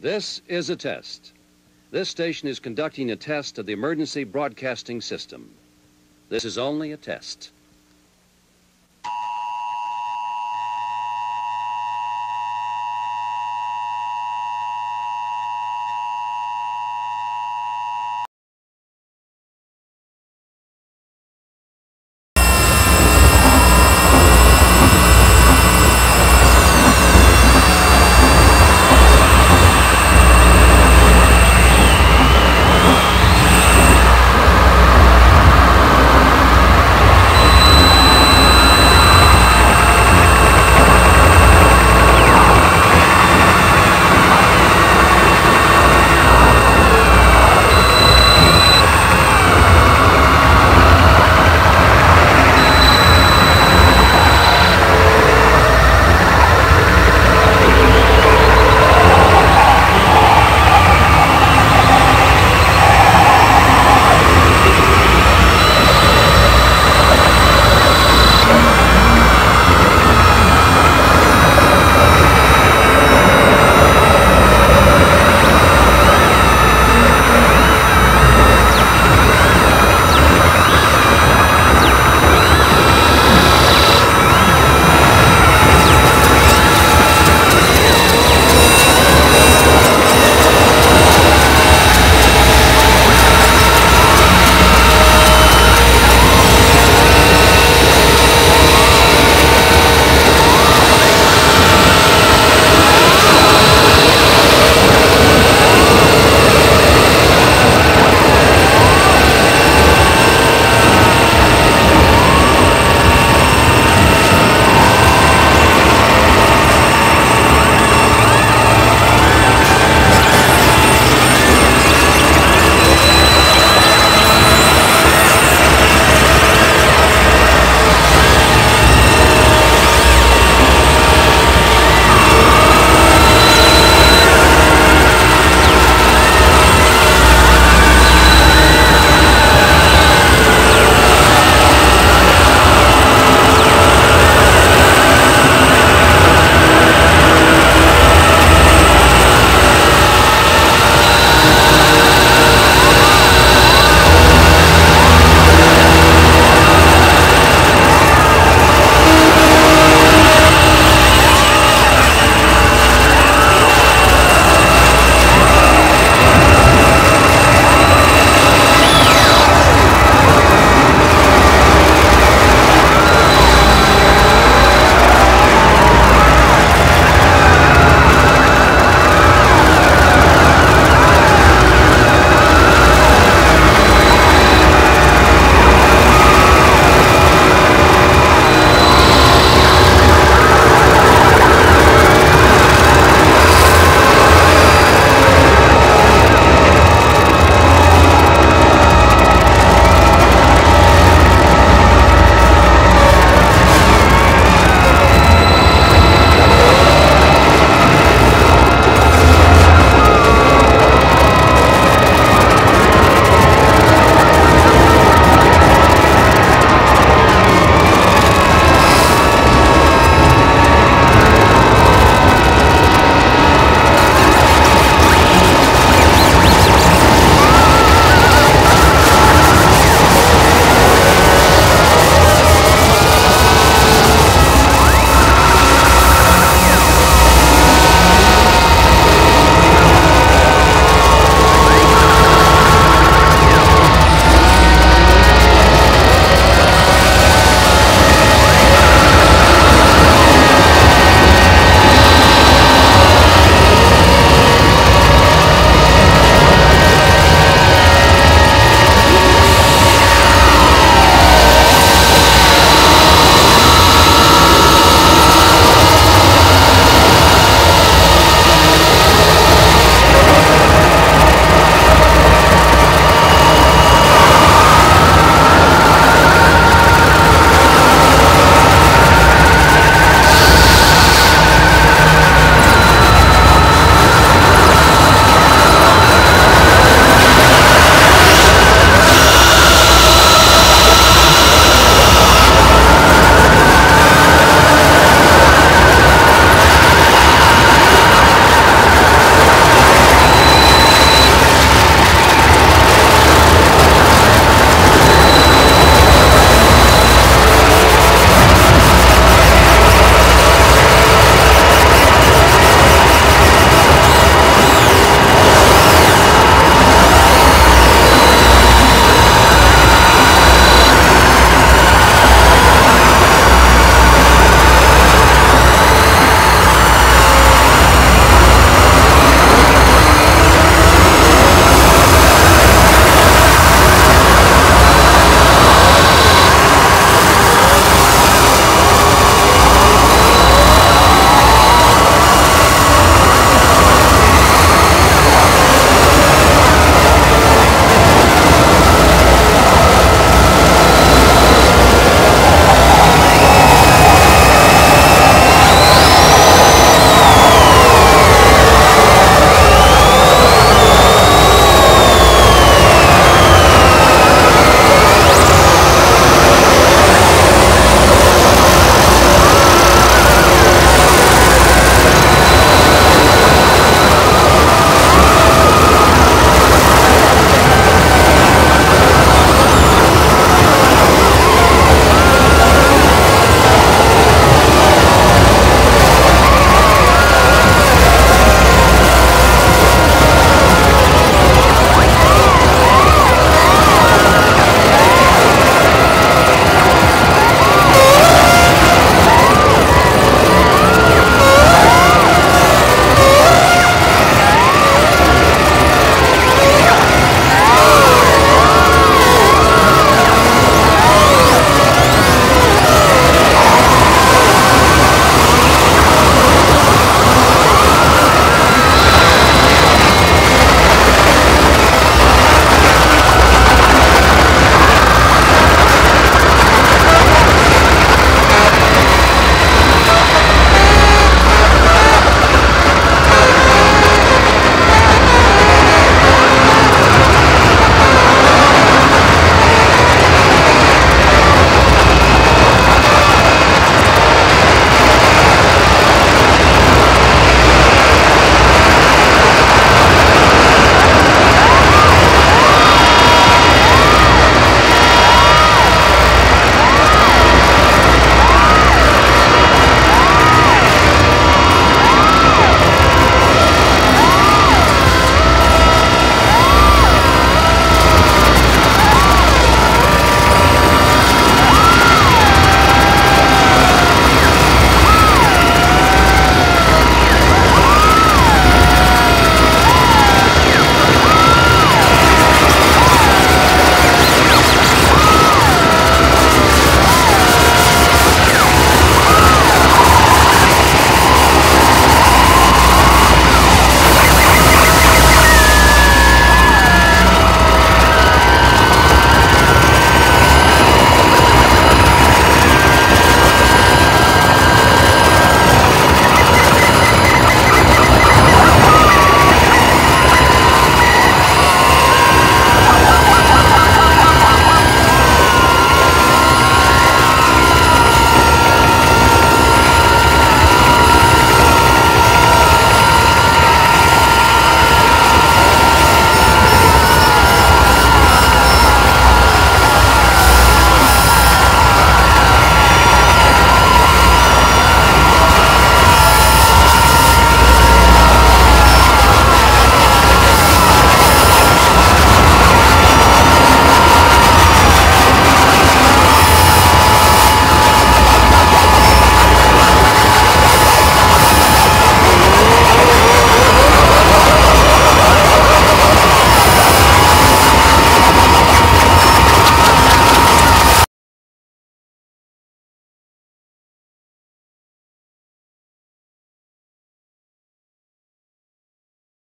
This is a test. This station is conducting a test of the emergency broadcasting system. This is only a test.